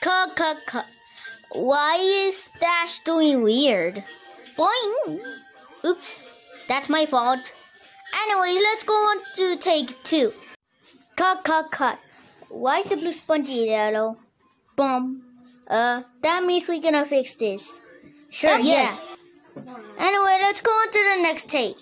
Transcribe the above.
Cut, cut, cut. Why is Dash doing weird? Boing! Oops, that's my fault. Anyway, let's go on to take two. Cut, cut, cut. Why is the blue spongy yellow? Boom. Uh, that means we're gonna fix this. Sure, yes. Anyway, let's go on to the next take.